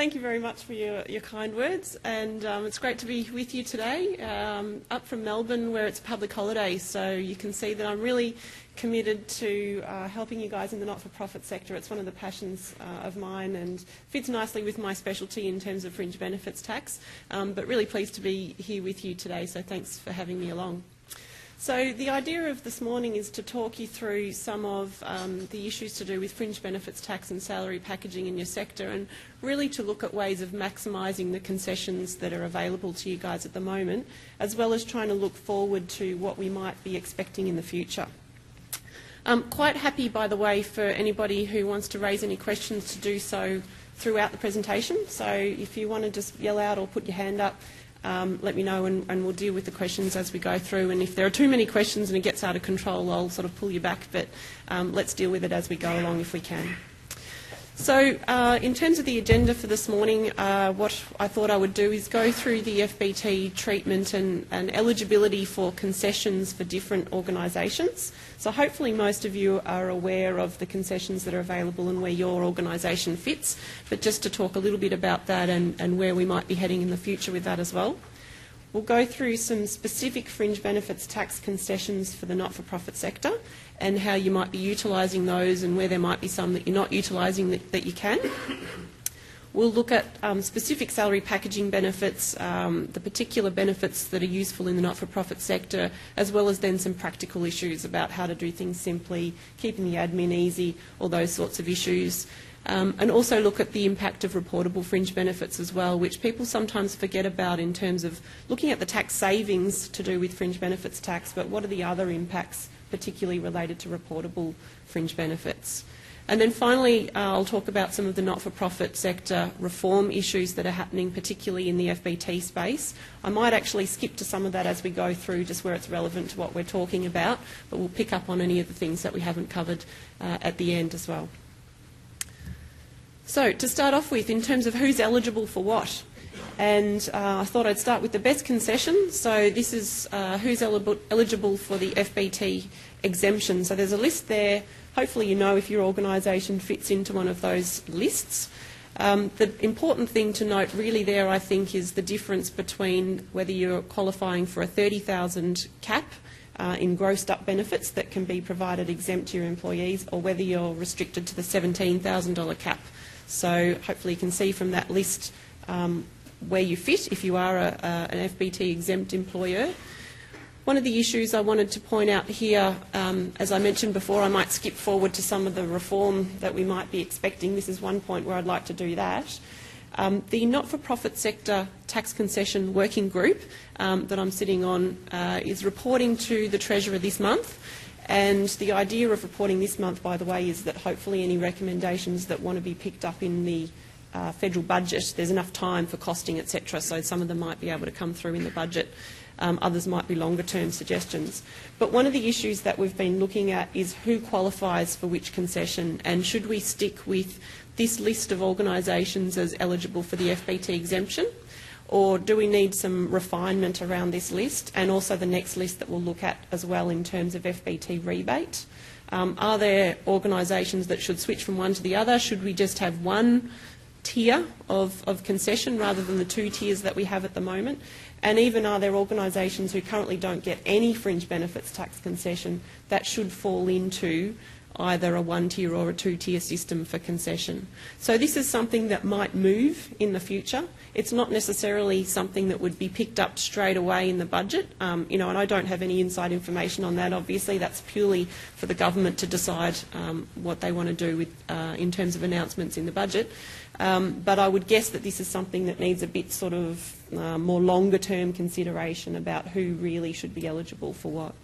thank you very much for your, your kind words, and um, it's great to be with you today, um, up from Melbourne where it's a public holiday, so you can see that I'm really committed to uh, helping you guys in the not-for-profit sector. It's one of the passions uh, of mine and fits nicely with my specialty in terms of fringe benefits tax, um, but really pleased to be here with you today, so thanks for having me along. So the idea of this morning is to talk you through some of um, the issues to do with fringe benefits tax and salary packaging in your sector and really to look at ways of maximising the concessions that are available to you guys at the moment, as well as trying to look forward to what we might be expecting in the future. I'm quite happy, by the way, for anybody who wants to raise any questions to do so throughout the presentation. So if you want to just yell out or put your hand up, um, let me know and, and we'll deal with the questions as we go through. And if there are too many questions and it gets out of control, I'll sort of pull you back. But um, let's deal with it as we go along if we can. So uh, in terms of the agenda for this morning, uh, what I thought I would do is go through the FBT treatment and, and eligibility for concessions for different organisations. So hopefully most of you are aware of the concessions that are available and where your organisation fits, but just to talk a little bit about that and, and where we might be heading in the future with that as well. We'll go through some specific fringe benefits tax concessions for the not-for-profit sector and how you might be utilising those and where there might be some that you're not utilising that, that you can. We'll look at um, specific salary packaging benefits, um, the particular benefits that are useful in the not-for-profit sector, as well as then some practical issues about how to do things simply, keeping the admin easy, all those sorts of issues. Um, and also look at the impact of reportable fringe benefits as well, which people sometimes forget about in terms of looking at the tax savings to do with fringe benefits tax, but what are the other impacts, particularly related to reportable fringe benefits. And then finally, uh, I'll talk about some of the not-for-profit sector reform issues that are happening, particularly in the FBT space. I might actually skip to some of that as we go through, just where it's relevant to what we're talking about, but we'll pick up on any of the things that we haven't covered uh, at the end as well. So to start off with, in terms of who's eligible for what, and uh, I thought I'd start with the best concession. So this is uh, who's eligible for the FBT exemption. So there's a list there. Hopefully you know if your organisation fits into one of those lists. Um, the important thing to note really there, I think, is the difference between whether you're qualifying for a 30,000 cap uh, in grossed up benefits that can be provided exempt to your employees or whether you're restricted to the $17,000 cap. So hopefully you can see from that list um, where you fit if you are a, a, an FBT exempt employer. One of the issues I wanted to point out here, um, as I mentioned before, I might skip forward to some of the reform that we might be expecting. This is one point where I'd like to do that. Um, the not-for-profit sector tax concession working group um, that I'm sitting on uh, is reporting to the Treasurer this month and the idea of reporting this month, by the way, is that hopefully any recommendations that want to be picked up in the uh, federal budget, there's enough time for costing, etc. So some of them might be able to come through in the budget. Um, others might be longer term suggestions. But one of the issues that we've been looking at is who qualifies for which concession and should we stick with this list of organisations as eligible for the FBT exemption or do we need some refinement around this list and also the next list that we'll look at as well in terms of FBT rebate? Um, are there organisations that should switch from one to the other? Should we just have one tier of, of concession rather than the two tiers that we have at the moment? And even are there organisations who currently don't get any fringe benefits tax concession that should fall into either a one-tier or a two-tier system for concession. So this is something that might move in the future. It's not necessarily something that would be picked up straight away in the budget, um, you know, and I don't have any inside information on that. Obviously, that's purely for the government to decide um, what they want to do with, uh, in terms of announcements in the budget. Um, but I would guess that this is something that needs a bit sort of uh, more longer-term consideration about who really should be eligible for what.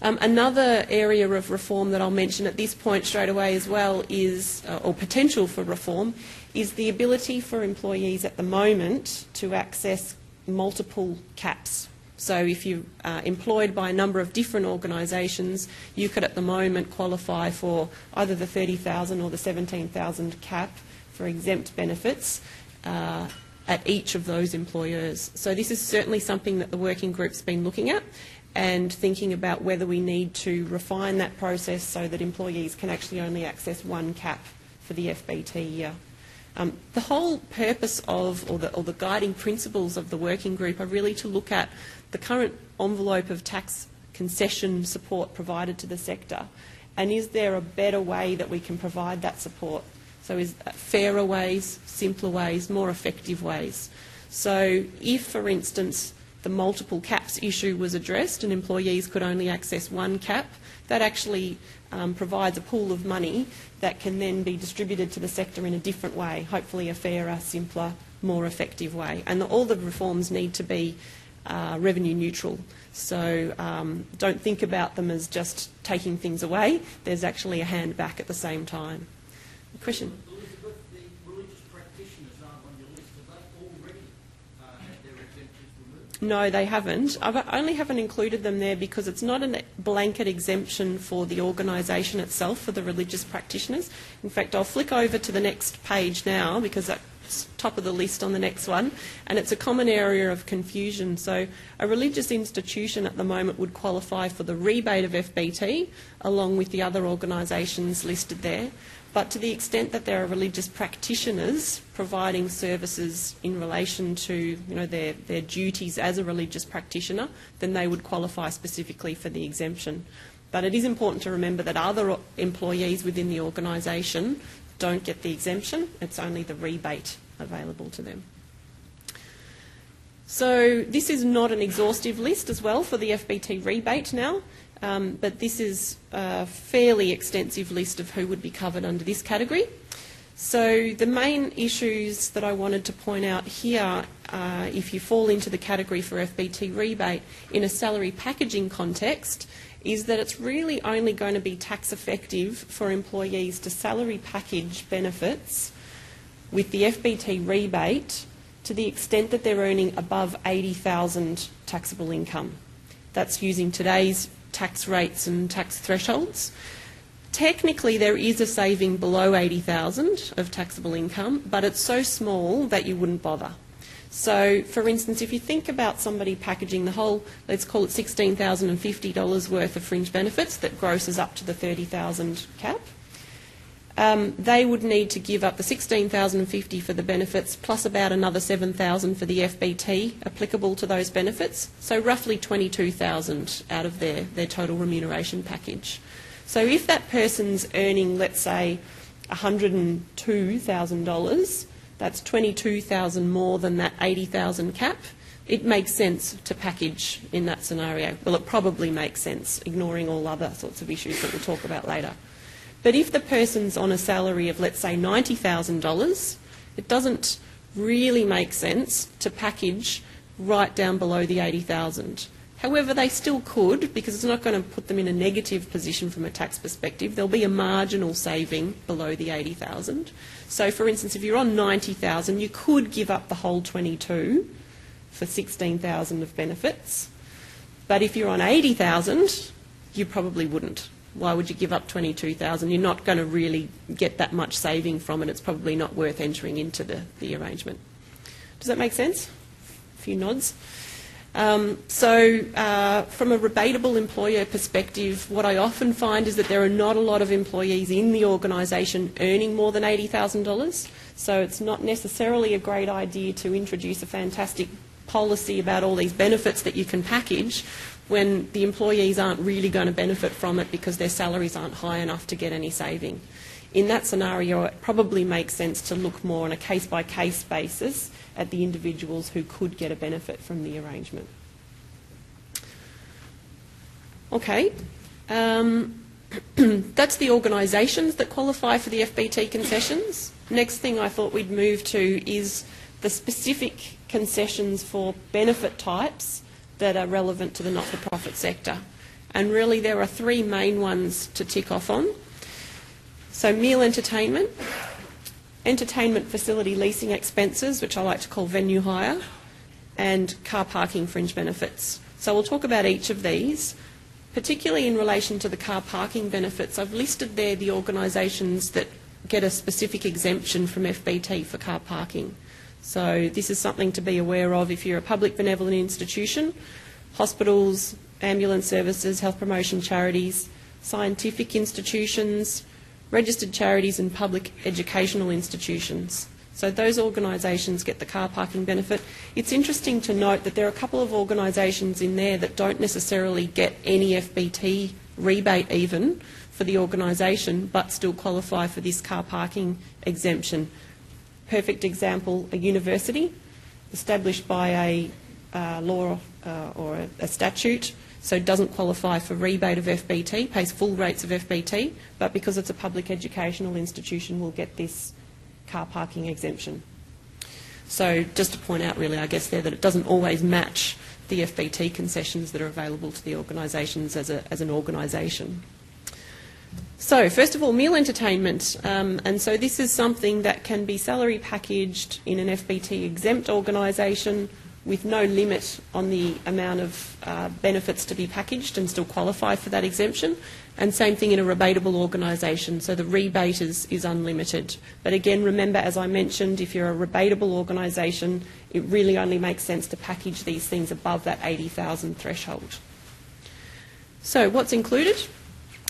Um, another area of reform that I'll mention at this point straight away as well is, uh, or potential for reform, is the ability for employees at the moment to access multiple caps. So if you're uh, employed by a number of different organisations, you could at the moment qualify for either the 30,000 or the 17,000 cap for exempt benefits uh, at each of those employers. So this is certainly something that the working group's been looking at and thinking about whether we need to refine that process so that employees can actually only access one cap for the FBT year. Um, the whole purpose of, or the, or the guiding principles of the working group are really to look at the current envelope of tax concession support provided to the sector and is there a better way that we can provide that support? So is fairer ways, simpler ways, more effective ways? So if, for instance, the multiple caps issue was addressed and employees could only access one cap, that actually um, provides a pool of money that can then be distributed to the sector in a different way, hopefully a fairer, simpler, more effective way. And the, all the reforms need to be uh, revenue neutral. So um, don't think about them as just taking things away. There's actually a hand back at the same time. Question? Elizabeth, the religious practitioners aren't on your list. Have they already uh, had their exemptions removed? No, they haven't. I only haven't included them there because it's not a blanket exemption for the organisation itself, for the religious practitioners. In fact, I'll flick over to the next page now because that's top of the list on the next one, and it's a common area of confusion. So a religious institution at the moment would qualify for the rebate of FBT along with the other organisations listed there. But to the extent that there are religious practitioners providing services in relation to you know, their, their duties as a religious practitioner, then they would qualify specifically for the exemption. But it is important to remember that other employees within the organisation don't get the exemption. It's only the rebate available to them. So this is not an exhaustive list as well for the FBT rebate now. Um, but this is a fairly extensive list of who would be covered under this category. So the main issues that I wanted to point out here, uh, if you fall into the category for FBT rebate in a salary packaging context, is that it's really only going to be tax effective for employees to salary package benefits with the FBT rebate to the extent that they're earning above 80,000 taxable income. That's using today's tax rates and tax thresholds. Technically, there is a saving below 80,000 of taxable income, but it's so small that you wouldn't bother. So, for instance, if you think about somebody packaging the whole, let's call it $16,050 worth of fringe benefits that grosses up to the 30,000 cap, um, they would need to give up the 16,050 for the benefits plus about another 7,000 for the FBT applicable to those benefits. So roughly 22,000 out of their, their total remuneration package. So if that person's earning, let's say, $102,000, that's 22,000 more than that 80,000 cap. It makes sense to package in that scenario. Well, it probably makes sense, ignoring all other sorts of issues that we'll talk about later. But if the person's on a salary of, let's say, $90,000, it doesn't really make sense to package right down below the 80,000. However, they still could because it's not going to put them in a negative position from a tax perspective. There'll be a marginal saving below the 80,000. So, for instance, if you're on 90,000, you could give up the whole 22 for 16,000 of benefits. But if you're on 80,000, you probably wouldn't why would you give up 22,000? You're not going to really get that much saving from it. It's probably not worth entering into the, the arrangement. Does that make sense? A few nods. Um, so, uh, from a rebatable employer perspective, what I often find is that there are not a lot of employees in the organisation earning more than $80,000. So, it's not necessarily a great idea to introduce a fantastic policy about all these benefits that you can package when the employees aren't really going to benefit from it because their salaries aren't high enough to get any saving. In that scenario, it probably makes sense to look more on a case by case basis at the individuals who could get a benefit from the arrangement. Okay. Um, that's the organisations that qualify for the FBT concessions. Next thing I thought we'd move to is the specific concessions for benefit types that are relevant to the not-for-profit sector. And really there are three main ones to tick off on. So meal entertainment, entertainment facility leasing expenses, which I like to call venue hire, and car parking fringe benefits. So we'll talk about each of these. Particularly in relation to the car parking benefits, I've listed there the organisations that get a specific exemption from FBT for car parking. So this is something to be aware of if you're a public benevolent institution, hospitals, ambulance services, health promotion charities, scientific institutions, registered charities and public educational institutions. So those organisations get the car parking benefit. It's interesting to note that there are a couple of organisations in there that don't necessarily get any FBT rebate even for the organisation, but still qualify for this car parking exemption. Perfect example, a university established by a uh, law uh, or a, a statute, so doesn't qualify for rebate of FBT, pays full rates of FBT, but because it's a public educational institution will get this car parking exemption. So just to point out really, I guess there, that it doesn't always match the FBT concessions that are available to the organisations as, a, as an organisation. So, first of all, meal entertainment. Um, and so this is something that can be salary packaged in an FBT exempt organisation with no limit on the amount of uh, benefits to be packaged and still qualify for that exemption. And same thing in a rebatable organisation, so the rebate is, is unlimited. But again, remember, as I mentioned, if you're a rebatable organisation, it really only makes sense to package these things above that 80,000 threshold. So what's included?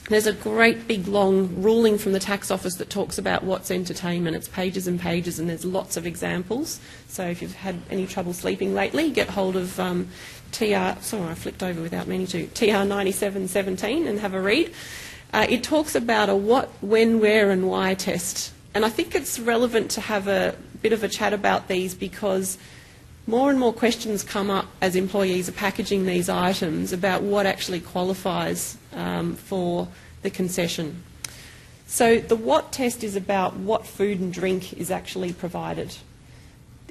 There's a great big long ruling from the tax office that talks about what's entertainment. It's pages and pages, and there's lots of examples. So if you've had any trouble sleeping lately, get hold of um, TR. Sorry, I flicked over without meaning to. TR 9717 and have a read. Uh, it talks about a what, when, where, and why test, and I think it's relevant to have a bit of a chat about these because more and more questions come up as employees are packaging these items about what actually qualifies um, for the concession. So the what test is about what food and drink is actually provided.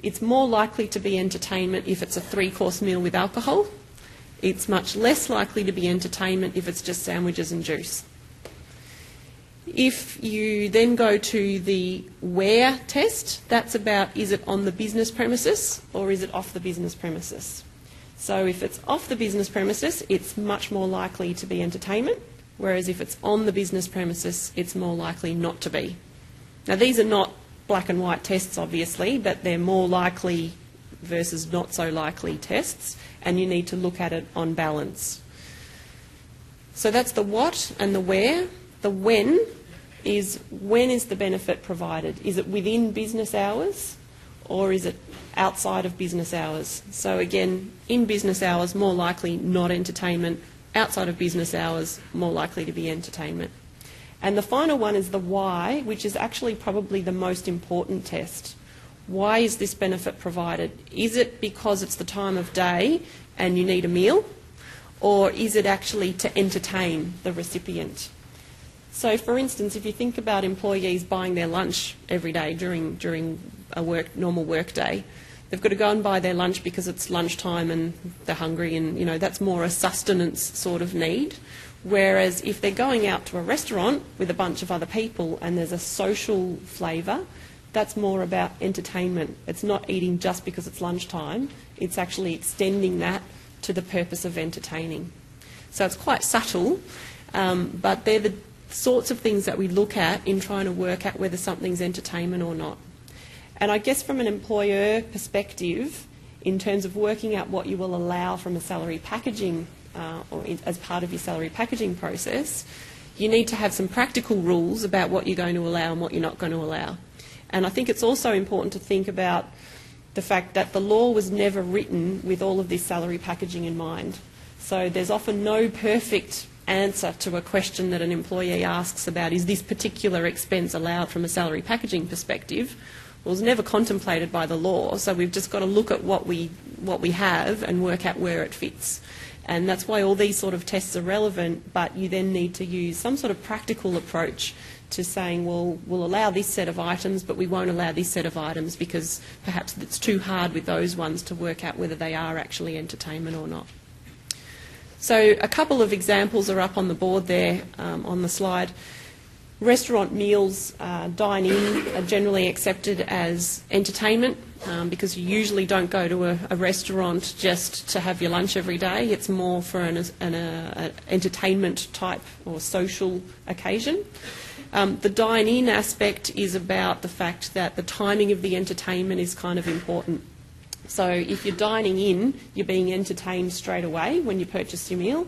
It's more likely to be entertainment if it's a three-course meal with alcohol. It's much less likely to be entertainment if it's just sandwiches and juice. If you then go to the where test, that's about is it on the business premises or is it off the business premises? So if it's off the business premises, it's much more likely to be entertainment, whereas if it's on the business premises, it's more likely not to be. Now, these are not black and white tests, obviously, but they're more likely versus not so likely tests, and you need to look at it on balance. So that's the what and the where. The when is when is the benefit provided? Is it within business hours or is it outside of business hours? So again, in business hours, more likely not entertainment. Outside of business hours, more likely to be entertainment. And the final one is the why, which is actually probably the most important test. Why is this benefit provided? Is it because it's the time of day and you need a meal? Or is it actually to entertain the recipient? So, for instance, if you think about employees buying their lunch every day during, during a work, normal work day, they've got to go and buy their lunch because it's lunchtime and they're hungry, and you know that's more a sustenance sort of need. Whereas if they're going out to a restaurant with a bunch of other people and there's a social flavour, that's more about entertainment. It's not eating just because it's lunchtime, it's actually extending that to the purpose of entertaining. So it's quite subtle, um, but they're the sorts of things that we look at in trying to work out whether something's entertainment or not. And I guess from an employer perspective, in terms of working out what you will allow from a salary packaging uh, or in, as part of your salary packaging process, you need to have some practical rules about what you're going to allow and what you're not going to allow. And I think it's also important to think about the fact that the law was never written with all of this salary packaging in mind. So there's often no perfect answer to a question that an employee asks about is this particular expense allowed from a salary packaging perspective was never contemplated by the law. So we've just got to look at what we, what we have and work out where it fits. And that's why all these sort of tests are relevant, but you then need to use some sort of practical approach to saying, well, we'll allow this set of items, but we won't allow this set of items because perhaps it's too hard with those ones to work out whether they are actually entertainment or not. So a couple of examples are up on the board there um, on the slide. Restaurant meals, uh, dine in, are generally accepted as entertainment um, because you usually don't go to a, a, restaurant just to have your lunch every day. It's more for an, an uh, entertainment type or social occasion. Um, the dine in aspect is about the fact that the timing of the entertainment is kind of important. So if you're dining in, you're being entertained straight away when you purchase your meal.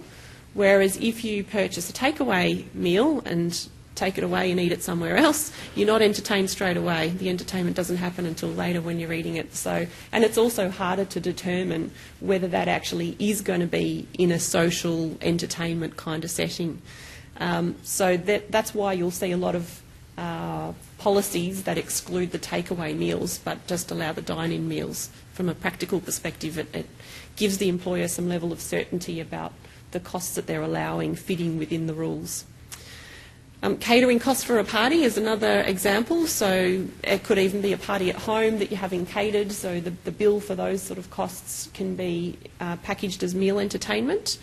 Whereas if you purchase a takeaway meal and take it away and eat it somewhere else, you're not entertained straight away. The entertainment doesn't happen until later when you're eating it. So, and it's also harder to determine whether that actually is going to be in a social entertainment kind of setting. Um, so that, that's why you'll see a lot of uh, policies that exclude the takeaway meals but just allow the dine-in meals. From a practical perspective, it, it gives the employer some level of certainty about the costs that they're allowing fitting within the rules. Um, catering costs for a party is another example. So it could even be a party at home that you're having catered. So the, the bill for those sort of costs can be uh, packaged as meal entertainment.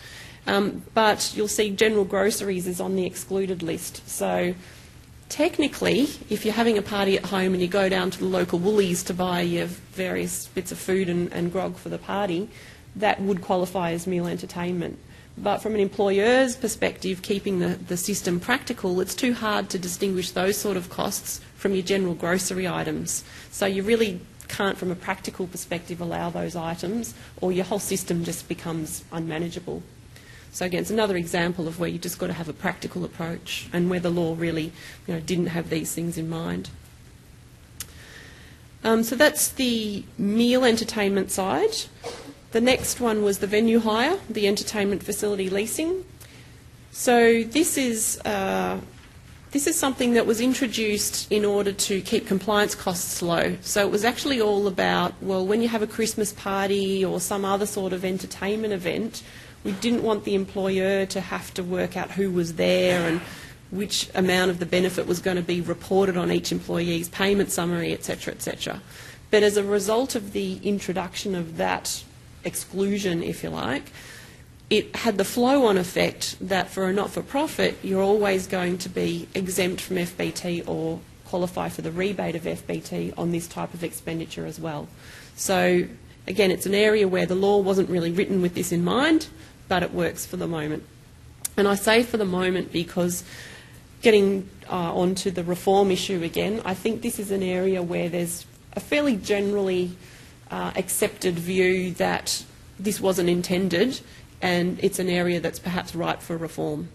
Um, but you'll see general groceries is on the excluded list. So technically, if you're having a party at home and you go down to the local Woolies to buy your various bits of food and, and grog for the party, that would qualify as meal entertainment. But from an employer's perspective, keeping the, the system practical, it's too hard to distinguish those sort of costs from your general grocery items. So you really can't, from a practical perspective, allow those items, or your whole system just becomes unmanageable. So again, it's another example of where you've just got to have a practical approach and where the law really you know, didn't have these things in mind. Um, so that's the meal entertainment side. The next one was the venue hire, the entertainment facility leasing. So this is uh, this is something that was introduced in order to keep compliance costs low. So it was actually all about well, when you have a Christmas party or some other sort of entertainment event, we didn't want the employer to have to work out who was there and which amount of the benefit was going to be reported on each employee's payment summary, etc., etc. But as a result of the introduction of that exclusion, if you like, it had the flow on effect that for a not for profit, you're always going to be exempt from FBT or qualify for the rebate of FBT on this type of expenditure as well. So, again, it's an area where the law wasn't really written with this in mind, but it works for the moment. And I say for the moment because getting uh, onto the reform issue again, I think this is an area where there's a fairly generally uh, accepted view that this wasn't intended and it's an area that's perhaps ripe for reform.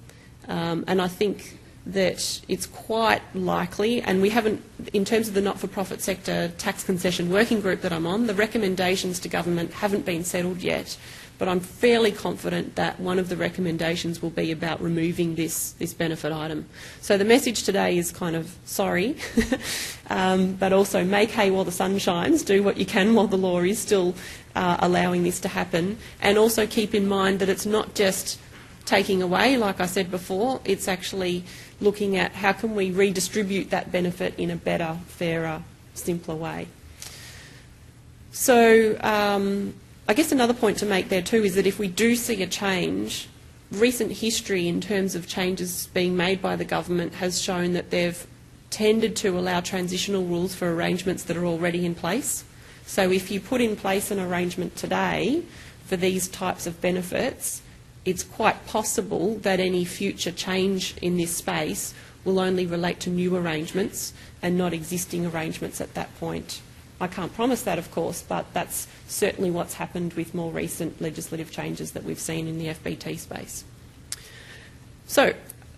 Um, and I think that it's quite likely, and we haven't, in terms of the not-for-profit sector tax concession working group that I'm on, the recommendations to government haven't been settled yet but I'm fairly confident that one of the recommendations will be about removing this, this benefit item. So the message today is kind of sorry, um, but also make hay while the sun shines, do what you can while the law is still uh, allowing this to happen, and also keep in mind that it's not just taking away, like I said before, it's actually looking at how can we redistribute that benefit in a better, fairer, simpler way. So um, I guess another point to make there too is that if we do see a change, recent history in terms of changes being made by the government has shown that they've tended to allow transitional rules for arrangements that are already in place. So if you put in place an arrangement today for these types of benefits, it's quite possible that any future change in this space will only relate to new arrangements and not existing arrangements at that point. I can't promise that, of course, but that's certainly what's happened with more recent legislative changes that we've seen in the FBT space. So,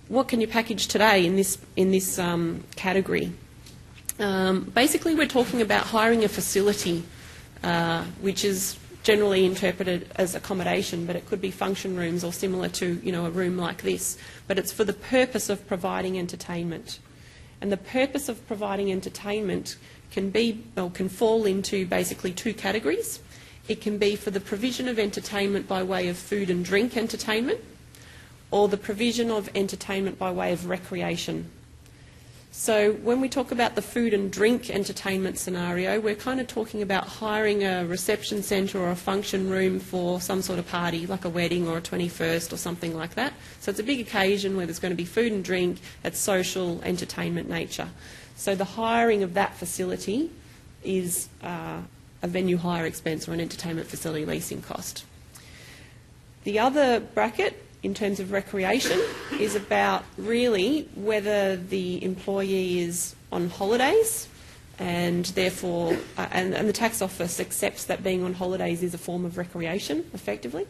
what can you package today in this, in this um, category? Um, basically, we're talking about hiring a facility, uh, which is generally interpreted as accommodation, but it could be function rooms or similar to you know, a room like this. But it's for the purpose of providing entertainment. And the purpose of providing entertainment can be or can fall into basically two categories. It can be for the provision of entertainment by way of food and drink entertainment, or the provision of entertainment by way of recreation. So when we talk about the food and drink entertainment scenario, we're kind of talking about hiring a reception centre or a function room for some sort of party, like a wedding or a 21st or something like that. So it's a big occasion where there's going to be food and drink, it's social, entertainment nature. So the hiring of that facility is uh, a venue hire expense or an entertainment facility leasing cost. The other bracket in terms of recreation is about really whether the employee is on holidays and therefore, uh, and, and, the tax office accepts that being on holidays is a form of recreation effectively.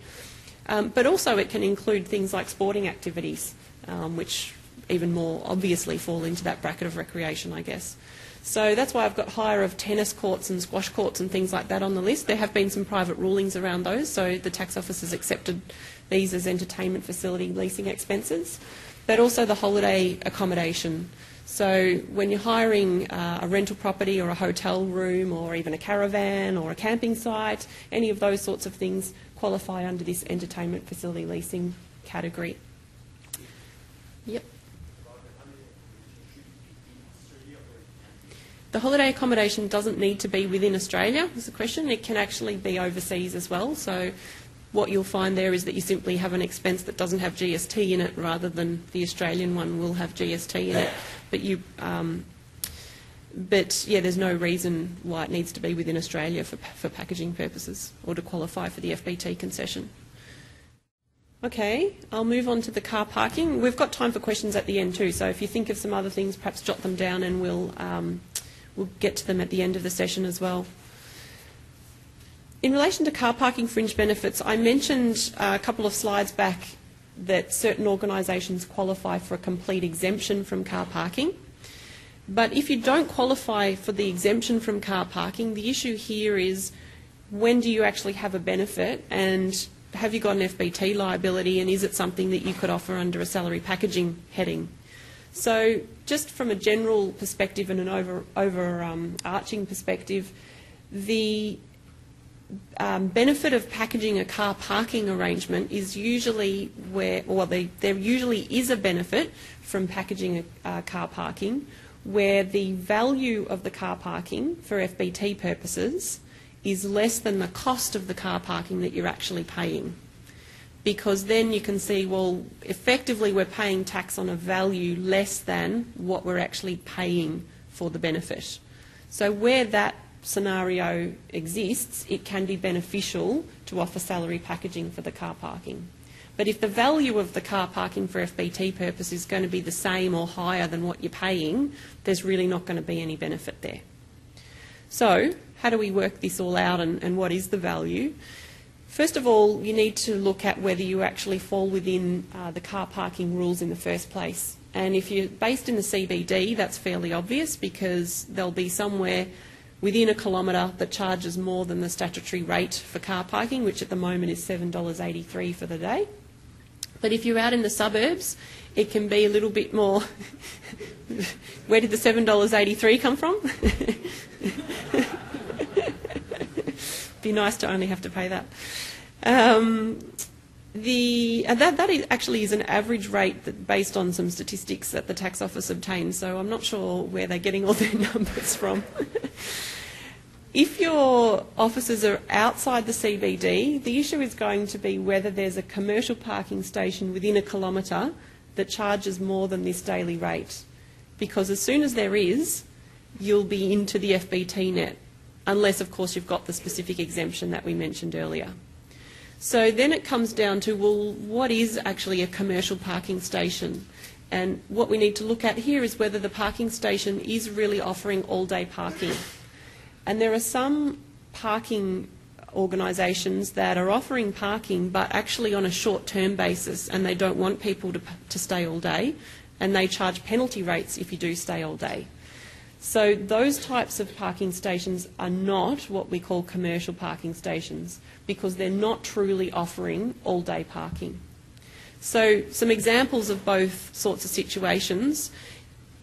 Um, but also it can include things like sporting activities, um, which even more obviously fall into that bracket of recreation, I guess. So that's why I've got hire of tennis courts and squash courts and things like that on the list. There have been some private rulings around those, so the tax office has accepted these as entertainment facility leasing expenses, but also the holiday accommodation. So when you're hiring uh, a rental property or a hotel room or even a caravan or a camping site, any of those sorts of things qualify under this entertainment facility leasing category. Yep. The holiday accommodation doesn't need to be within Australia, is the question. It can actually be overseas as well. So what you'll find there is that you simply have an expense that doesn't have GST in it rather than the Australian one will have GST in it. But you, um, but yeah, there's no reason why it needs to be within Australia for, for packaging purposes or to qualify for the FBT concession. Okay, I'll move on to the car parking. We've got time for questions at the end too, so if you think of some other things, perhaps jot them down and we'll, um, we'll get to them at the end of the session as well. In relation to car parking fringe benefits, I mentioned uh, a couple of slides back that certain organisations qualify for a complete exemption from car parking. But if you don't qualify for the exemption from car parking, the issue here is when do you actually have a benefit and have you got an FBT liability and is it something that you could offer under a salary packaging heading? So just from a general perspective and an over, overarching um, perspective, the um, benefit of packaging a car parking arrangement is usually where, well, they, there usually is a benefit from packaging a, car parking where the value of the car parking for FBT purposes is less than the cost of the car parking that you're actually paying. Because then you can see, well, effectively we're paying tax on a value less than what we're actually paying for the benefit. So where that scenario exists, it can be beneficial to offer salary packaging for the car parking. But if the value of the car parking for FBT purpose is going to be the same or higher than what you're paying, there's really not going to be any benefit there. So how do we work this all out and, and what is the value? First of all, you need to look at whether you actually fall within uh, the car parking rules in the first place. And if you're based in the CBD, that's fairly obvious because there'll be somewhere within a kilometre that charges more than the statutory rate for car parking, which at the moment is $7.83 for the day. But if you're out in the suburbs, it can be a little bit more. Where did the $7.83 come from? be nice to only have to pay that. Um, the, uh, that, that is actually is an average rate that, based on some statistics that the tax office obtains, so I'm not sure where they're getting all their numbers from. if your offices are outside the CBD, the issue is going to be whether there's a commercial parking station within a kilometre that charges more than this daily rate. Because as soon as there is, you'll be into the FBT net, unless, of course, you've got the specific exemption that we mentioned earlier. So then it comes down to, well, what is actually a commercial parking station? And what we need to look at here is whether the parking station is really offering all-day parking. And there are some parking organisations that are offering parking but actually on a short-term basis and they don't want people to, to stay all day and they charge penalty rates if you do stay all day. So those types of parking stations are not what we call commercial parking stations because they're not truly offering all-day parking. So some examples of both sorts of situations.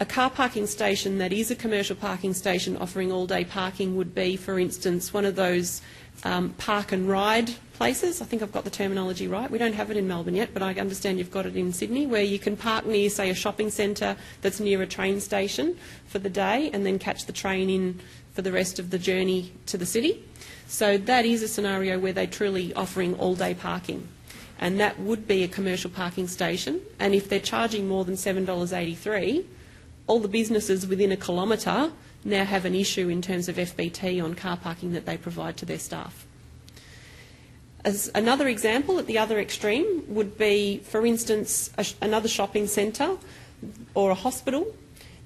A car parking station that is a commercial parking station offering all-day parking would be, for instance, one of those um, park and ride places. I think I've got the terminology right. We don't have it in Melbourne yet, but I understand you've got it in Sydney, where you can park near, say, a shopping centre that's near a train station for the day and then catch the train in for the rest of the journey to the city. So that is a scenario where they're truly offering all-day parking. And that would be a commercial parking station. And if they're charging more than $7.83, all the businesses within a kilometre now have an issue in terms of FBT on car parking that they provide to their staff. As another example at the other extreme would be, for instance, sh another shopping centre or a hospital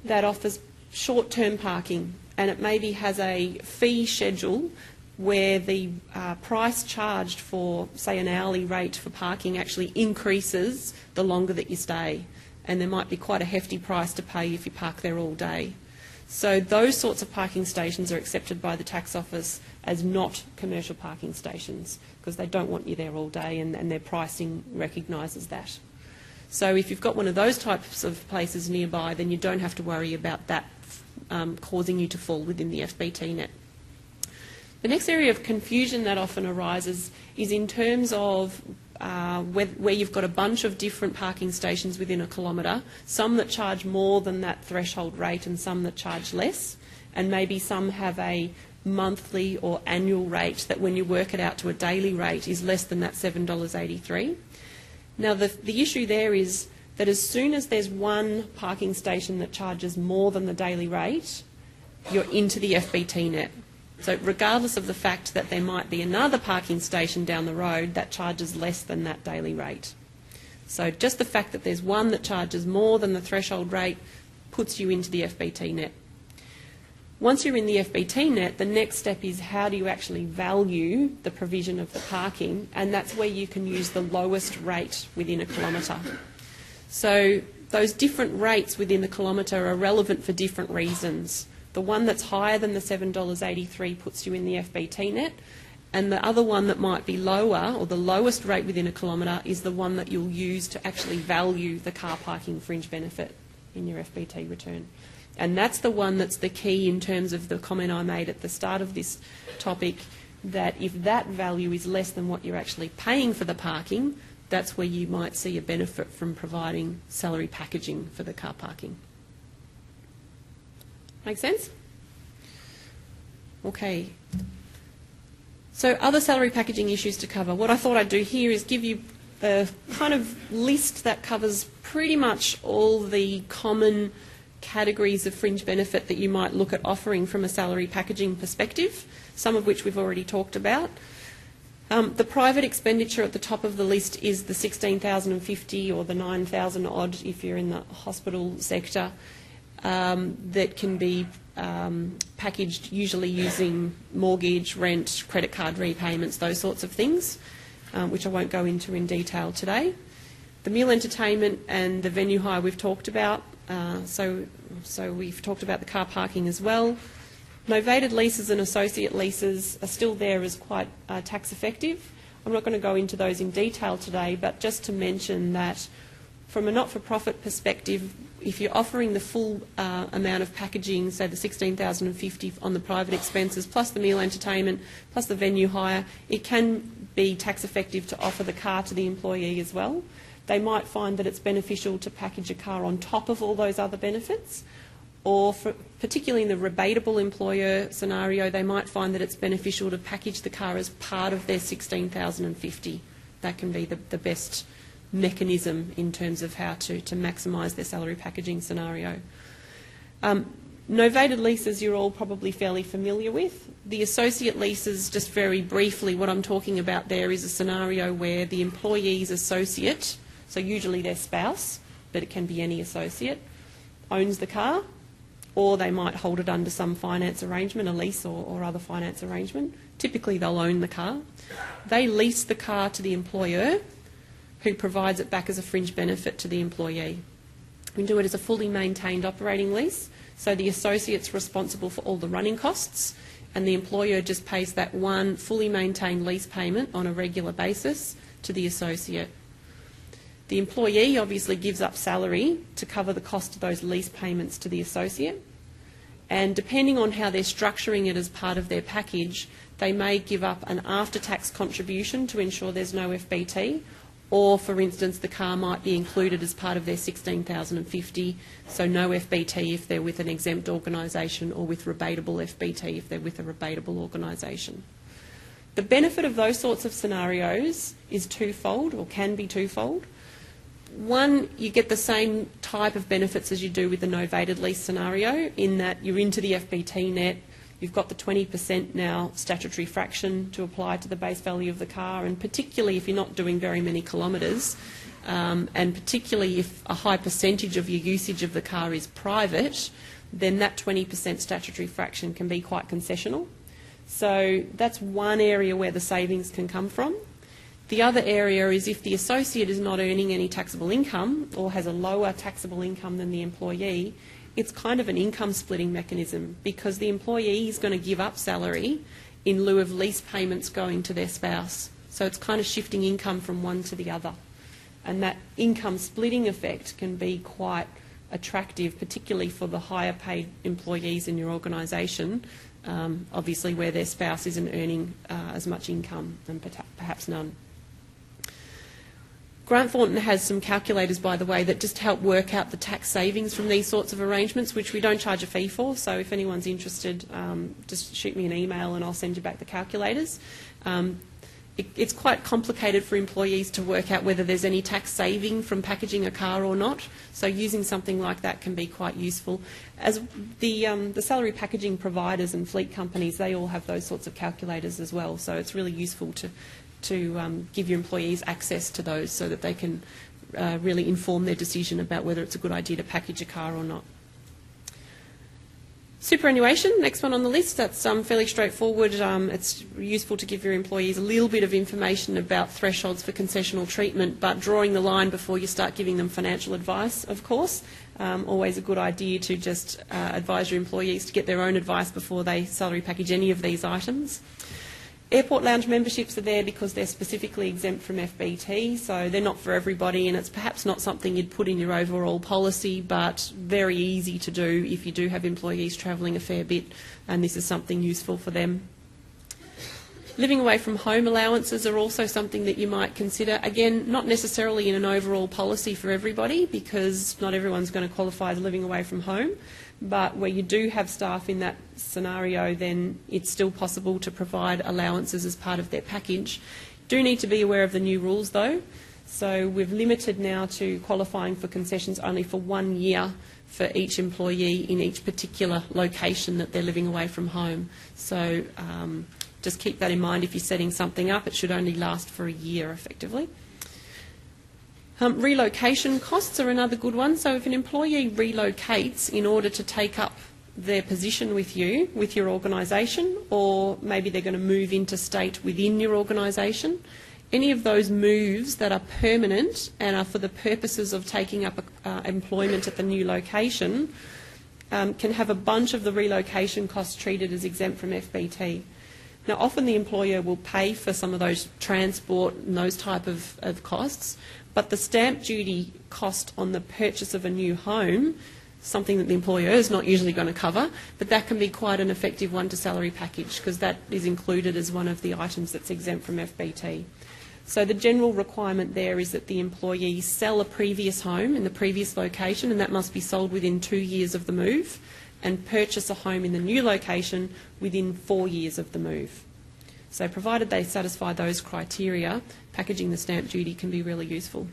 that offers short-term parking and it maybe has a fee schedule where the uh, price charged for, say, an hourly rate for parking actually increases the longer that you stay and there might be quite a hefty price to pay if you park there all day. So those sorts of parking stations are accepted by the tax office as not commercial parking stations because they don't want you there all day and, and their pricing recognises that. So if you've got one of those types of places nearby, then you don't have to worry about that um, causing you to fall within the FBT net. The next area of confusion that often arises is in terms of uh, where, where you've got a bunch of different parking stations within a kilometre, some that charge more than that threshold rate and some that charge less, and maybe some have a monthly or annual rate that when you work it out to a daily rate is less than that $7.83. Now the, the issue there is that as soon as there's one parking station that charges more than the daily rate, you're into the FBT net. So regardless of the fact that there might be another parking station down the road that charges less than that daily rate. So just the fact that there's one that charges more than the threshold rate puts you into the FBT net. Once you're in the FBT net, the next step is how do you actually value the provision of the parking, and that's where you can use the lowest rate within a kilometre. So those different rates within the kilometre are relevant for different reasons. The one that's higher than the $7.83 puts you in the FBT net, and the other one that might be lower, or the lowest rate within a kilometre, is the one that you'll use to actually value the car parking fringe benefit in your FBT return. And that's the one that's the key in terms of the comment I made at the start of this topic that if that value is less than what you're actually paying for the parking, that's where you might see a benefit from providing salary packaging for the car parking. Make sense? Okay. So other salary packaging issues to cover. What I thought I'd do here is give you a kind of list that covers pretty much all the common categories of fringe benefit that you might look at offering from a salary packaging perspective, some of which we've already talked about. Um, the private expenditure at the top of the list is the 16,050 or the 9,000 odd if you're in the hospital sector um, that can be um, packaged usually using mortgage, rent, credit card repayments, those sorts of things, um, which I won't go into in detail today. The meal entertainment and the venue hire we've talked about, uh, so, so we've talked about the car parking as well. Novated leases and associate leases are still there as quite uh, tax effective. I'm not going to go into those in detail today, but just to mention that from a not-for-profit perspective, if you're offering the full uh, amount of packaging, say the 16,050 on the private expenses, plus the meal entertainment, plus the venue hire, it can be tax effective to offer the car to the employee as well. They might find that it's beneficial to package a car on top of all those other benefits, or for, particularly in the rebatable employer scenario, they might find that it's beneficial to package the car as part of their 16,050. That can be the, the best mechanism in terms of how to, to maximise their salary packaging scenario. Um, novated leases you're all probably fairly familiar with. The associate leases, just very briefly, what I'm talking about there is a scenario where the employee's associate, so usually their spouse, but it can be any associate, owns the car, or they might hold it under some finance arrangement, a lease or, or other finance arrangement. Typically they'll own the car. They lease the car to the employer who provides it back as a fringe benefit to the employee. We do it as a fully maintained operating lease, so the associate's responsible for all the running costs, and the employer just pays that one fully maintained lease payment on a regular basis to the associate. The employee obviously gives up salary to cover the cost of those lease payments to the associate. And depending on how they're structuring it as part of their package, they may give up an after tax contribution to ensure there's no FBT, or, for instance, the car might be included as part of their 16,050, so no FBT if they're with an exempt organisation or with rebatable FBT if they're with a rebatable organisation. The benefit of those sorts of scenarios is twofold, or can be twofold. One, you get the same type of benefits as you do with the novated lease scenario, in that you're into the FBT net, You've got the 20% now statutory fraction to apply to the base value of the car, and particularly if you're not doing very many kilometres, um, and particularly if a high percentage of your usage of the car is private, then that 20% statutory fraction can be quite concessional. So that's one area where the savings can come from. The other area is if the associate is not earning any taxable income or has a lower taxable income than the employee, it's kind of an income splitting mechanism because the employee is going to give up salary in lieu of lease payments going to their spouse. So it's kind of shifting income from one to the other. And that income splitting effect can be quite attractive, particularly for the higher paid employees in your organisation, um, obviously where their spouse isn't earning uh, as much income and perhaps none. Grant Thornton has some calculators, by the way, that just help work out the tax savings from these sorts of arrangements, which we don't charge a fee for. So if anyone's interested, um, just shoot me an email and I'll send you back the calculators. Um, it, it's quite complicated for employees to work out whether there's any tax saving from packaging a car or not. So using something like that can be quite useful. As the, um, the salary packaging providers and fleet companies, they all have those sorts of calculators as well. So it's really useful to to um, give your employees access to those so that they can uh, really inform their decision about whether it's a good idea to package a car or not. Superannuation, next one on the list, that's um, fairly straightforward. Um, it's useful to give your employees a little bit of information about thresholds for concessional treatment, but drawing the line before you start giving them financial advice, of course. Um, always a good idea to just uh, advise your employees to get their own advice before they salary package any of these items. Airport lounge memberships are there because they're specifically exempt from FBT, so they're not for everybody, and it's perhaps not something you'd put in your overall policy, but very easy to do if you do have employees travelling a fair bit, and this is something useful for them. Living away from home allowances are also something that you might consider. Again, not necessarily in an overall policy for everybody, because not everyone's going to qualify as living away from home but where you do have staff in that scenario, then it's still possible to provide allowances as part of their package. Do need to be aware of the new rules though. So we've limited now to qualifying for concessions only for one year for each employee in each particular location that they're living away from home. So um, just keep that in mind if you're setting something up. It should only last for a year effectively. Um, relocation costs are another good one. So if an employee relocates in order to take up their position with you, with your organisation, or maybe they're going to move interstate within your organisation, any of those moves that are permanent and are for the purposes of taking up uh, employment at the new location um, can have a bunch of the relocation costs treated as exempt from FBT. Now, often the employer will pay for some of those transport and those type of, of costs, but the stamp duty cost on the purchase of a new home, something that the employer is not usually going to cover, but that can be quite an effective one to salary package because that is included as one of the items that's exempt from FBT. So the general requirement there is that the employee sell a previous home in the previous location, and that must be sold within two years of the move, and purchase a home in the new location within four years of the move. So provided they satisfy those criteria, packaging the stamp duty can be really useful.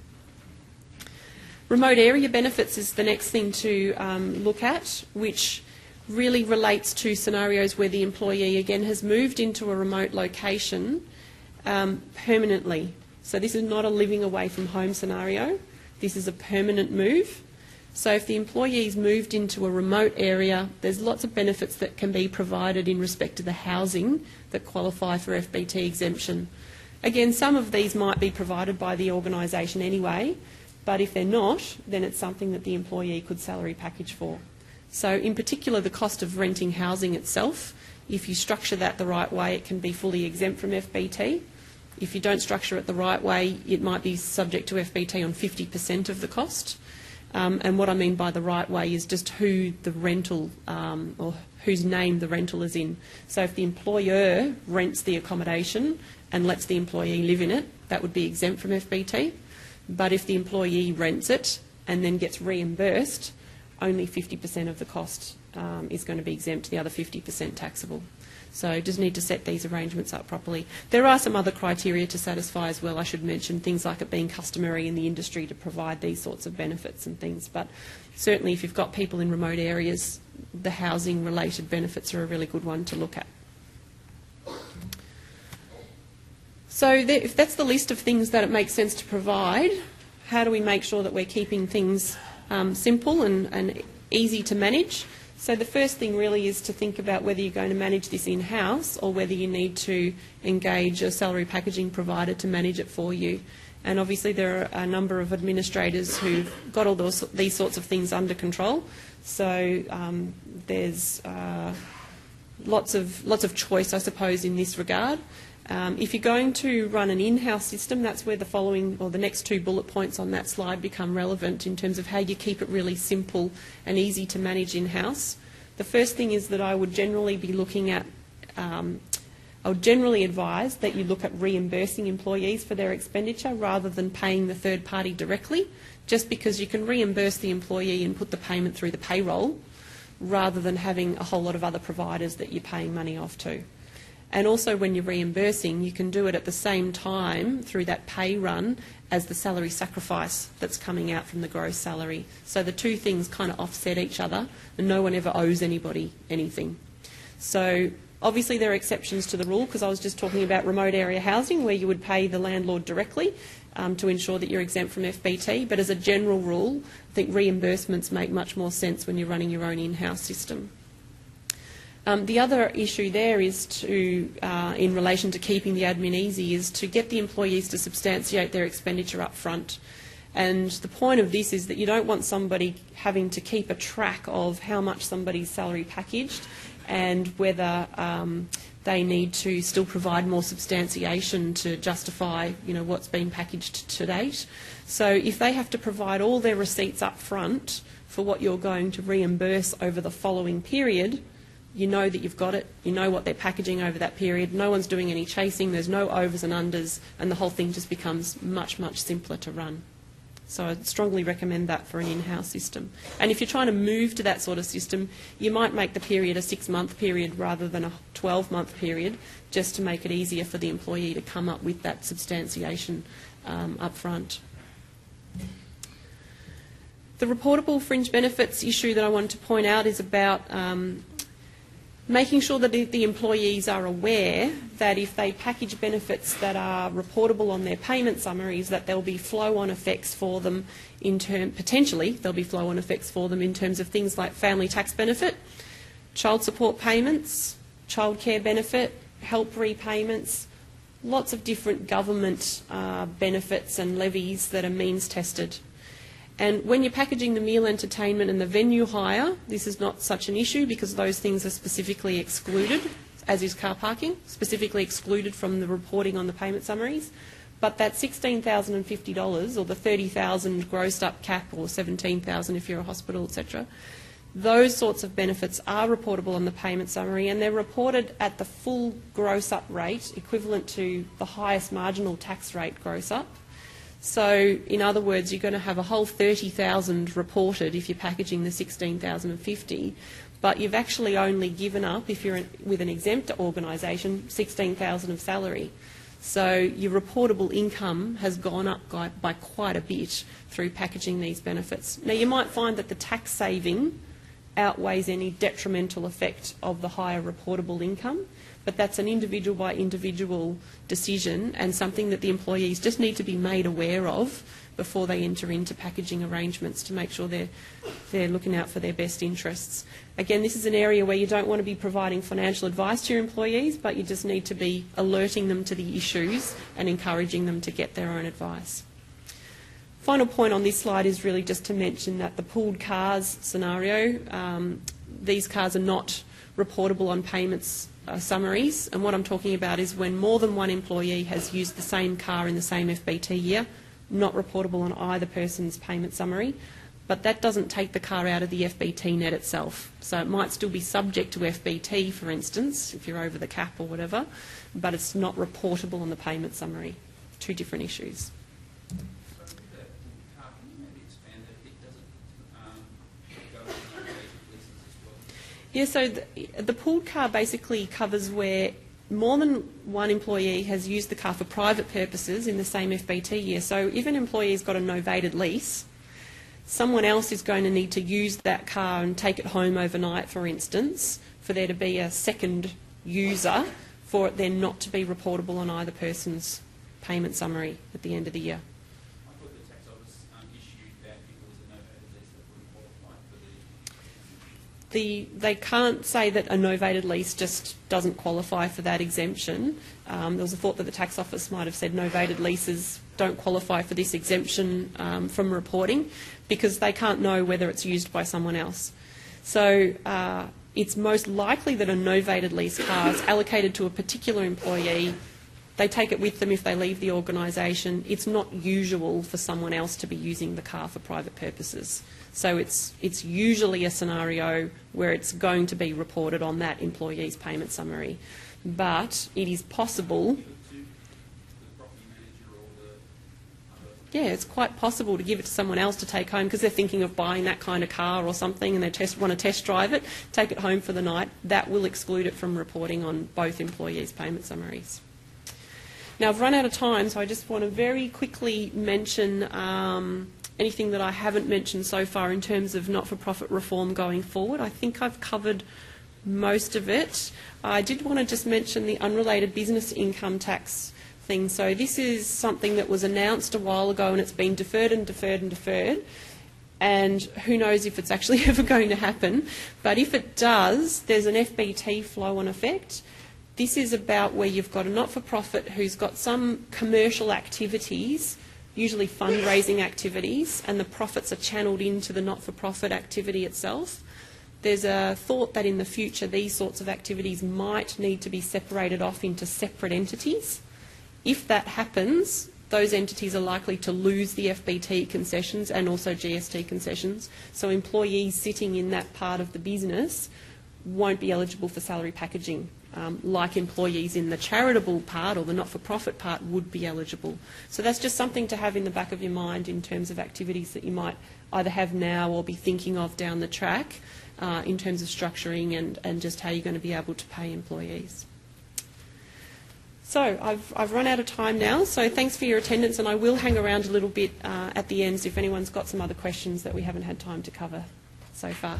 Remote area benefits is the next thing to um, look at, which really relates to scenarios where the employee again has moved into a remote location um, permanently. So this is not a living away from home scenario. This is a permanent move. So if the employee's moved into a remote area, there's lots of benefits that can be provided in respect to the housing that qualify for FBT exemption. Again, some of these might be provided by the organisation anyway, but if they're not, then it's something that the employee could salary package for. So in particular, the cost of renting housing itself, if you structure that the right way, it can be fully exempt from FBT. If you don't structure it the right way, it might be subject to FBT on 50% of the cost. Um, and what I mean by the right way is just who the rental um, or whose name the rental is in. So if the employer rents the accommodation and lets the employee live in it, that would be exempt from FBT. But if the employee rents it and then gets reimbursed, only 50% of the cost um, is going to be exempt, the other 50% taxable. So just need to set these arrangements up properly. There are some other criteria to satisfy as well, I should mention, things like it being customary in the industry to provide these sorts of benefits and things. But certainly if you've got people in remote areas, the housing related benefits are a really good one to look at. So if that's the list of things that it makes sense to provide, how do we make sure that we're keeping things um, simple and, and easy to manage? So the first thing really is to think about whether you're going to manage this in-house or whether you need to engage a salary packaging provider to manage it for you. And obviously there are a number of administrators who've got all those, these sorts of things under control. So um, there's uh, lots of lots of choice, I suppose, in this regard. Um, if you're going to run an in-house system, that's where the following or the next two bullet points on that slide become relevant in terms of how you keep it really simple and easy to manage in-house. The first thing is that I would generally be looking at, um, I would generally advise that you look at reimbursing employees for their expenditure rather than paying the third party directly, just because you can reimburse the employee and put the payment through the payroll rather than having a whole lot of other providers that you're paying money off to. And also when you're reimbursing, you can do it at the same time through that pay run as the salary sacrifice that's coming out from the gross salary. So the two things kind of offset each other and no one ever owes anybody anything. So obviously there are exceptions to the rule because I was just talking about remote area housing where you would pay the landlord directly um, to ensure that you're exempt from FBT. But as a general rule, I think reimbursements make much more sense when you're running your own in-house system. Um, the other issue there is to, uh, in relation to keeping the admin easy, is to get the employees to substantiate their expenditure up front. And the point of this is that you don't want somebody having to keep a track of how much somebody's salary packaged and whether um, they need to still provide more substantiation to justify you know, what's been packaged to date. So if they have to provide all their receipts up front for what you're going to reimburse over the following period, you know that you've got it, you know what they're packaging over that period, no one's doing any chasing, there's no overs and unders, and the whole thing just becomes much, much simpler to run. So I'd strongly recommend that for an in-house system. And if you're trying to move to that sort of system, you might make the period a six-month period rather than a 12-month period, just to make it easier for the employee to come up with that substantiation um, up front. The reportable fringe benefits issue that I wanted to point out is about um, making sure that the employees are aware that if they package benefits that are reportable on their payment summaries, that there'll be flow-on effects for them in term potentially there'll be flow-on effects for them in terms of things like family tax benefit, child support payments, childcare benefit, help repayments, lots of different government uh, benefits and levies that are means tested and when you're packaging the meal entertainment and the venue hire, this is not such an issue because those things are specifically excluded, as is car parking, specifically excluded from the reporting on the payment summaries. But that $16,050 or the 30,000 grossed up cap or 17,000 if you're a hospital, etc., those sorts of benefits are reportable on the payment summary and they're reported at the full gross up rate equivalent to the highest marginal tax rate gross up so, in other words, you're going to have a whole 30,000 reported if you're packaging the 16,050, but you've actually only given up, if you're in, with an exempt organisation, 16,000 of salary. So your reportable income has gone up by, by quite a bit through packaging these benefits. Now, you might find that the tax saving outweighs any detrimental effect of the higher reportable income, but that's an individual by individual decision and something that the employees just need to be made aware of before they enter into packaging arrangements to make sure they're, they're looking out for their best interests. Again, this is an area where you don't want to be providing financial advice to your employees, but you just need to be alerting them to the issues and encouraging them to get their own advice. Final point on this slide is really just to mention that the pooled cars scenario, um, these cars are not reportable on payments uh, summaries. And what I'm talking about is when more than one employee has used the same car in the same FBT year, not reportable on either person's payment summary. But that doesn't take the car out of the FBT net itself. So it might still be subject to FBT, for instance, if you're over the cap or whatever, but it's not reportable on the payment summary. Two different issues. Yeah, so the, the pooled car basically covers where more than one employee has used the car for private purposes in the same FBT year. So if an employee's got a novated lease, someone else is going to need to use that car and take it home overnight, for instance, for there to be a second user for it then not to be reportable on either person's payment summary at the end of the year. The, they can't say that a novated lease just doesn't qualify for that exemption. Um, there was a thought that the tax office might have said novated leases don't qualify for this exemption um, from reporting because they can't know whether it's used by someone else. So uh, it's most likely that a novated lease car is allocated to a particular employee. They take it with them if they leave the organisation. It's not usual for someone else to be using the car for private purposes. So it's, it's usually a scenario where it's going to be reported on that employee's payment summary. But it is possible yeah, it's quite possible to give it to someone else to take home because they're thinking of buying that kind of car or something and they test, want to test drive it, take it home for the night. That will exclude it from reporting on both employees' payment summaries. Now, I've run out of time, so I just want to very quickly mention um, anything that I haven't mentioned so far in terms of not for profit reform going forward. I think I've covered most of it. I did want to just mention the unrelated business income tax thing. So this is something that was announced a while ago and it's been deferred and deferred and deferred. And who knows if it's actually ever going to happen. But if it does, there's an FBT flow on effect. This is about where you've got a not for profit who's got some commercial activities, usually fundraising activities, and the profits are channeled into the not for profit activity itself. There's a thought that in the future these sorts of activities might need to be separated off into separate entities. If that happens, those entities are likely to lose the FBT concessions and also GST concessions. So employees sitting in that part of the business won't be eligible for salary packaging, um, like employees in the charitable part or the not-for-profit part would be eligible. So that's just something to have in the back of your mind in terms of activities that you might either have now or be thinking of down the track uh, in terms of structuring and, and just how you're going to be able to pay employees. So I've, I've run out of time now, so thanks for your attendance, and I will hang around a little bit uh, at the end if anyone's got some other questions that we haven't had time to cover so far.